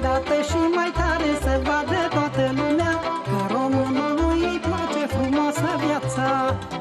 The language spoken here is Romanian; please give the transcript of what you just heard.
odată și mai tare să vadă toată lumea Că românului îi place frumoasă viața.